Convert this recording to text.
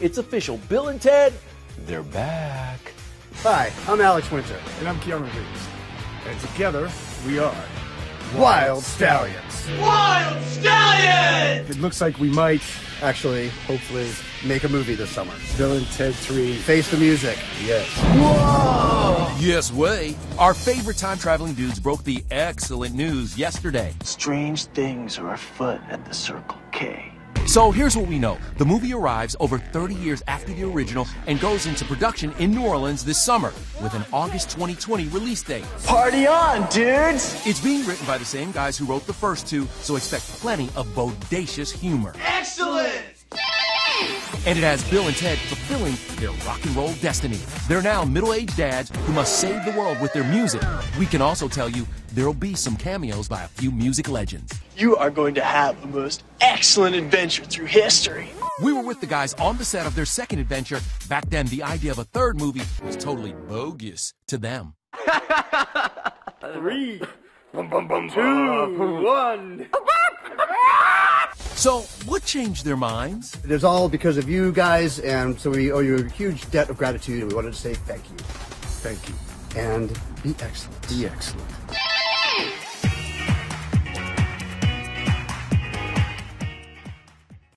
It's official. Bill and Ted, they're back. Hi, I'm Alex Winter. And I'm Keanu Reeves. And together, we are Wyld Stallyns. Wyld Stallyns! It looks like we might Actually, hopefully, make a movie this summer. Bill and Ted 3. Face the music. Yes. Whoa! Yes, way. Our favorite time traveling dudes broke the excellent news yesterday. Strange things are afoot at the Circle K. So here's what we know the movie arrives over 30 years after the original and goes into production in New Orleans this summer with an August 2020 release date. Party on, dudes! It's being written by the same guys who wrote the first two, so expect plenty of bodacious humor. Excellent! And it has Bill and Ted fulfilling their rock and roll destiny. They're now middle aged dads who must save the world with their music. We can also tell you there'll be some cameos by a few music legends. You are going to have the most excellent adventure through history. We were with the guys on the set of their second adventure. Back then, the idea of a third movie was totally bogus to them. Three, two, one. So, what changed their minds? It is all because of you guys, and so we owe you a huge debt of gratitude, and we wanted to say thank you. Thank you. And be excellent. Be excellent.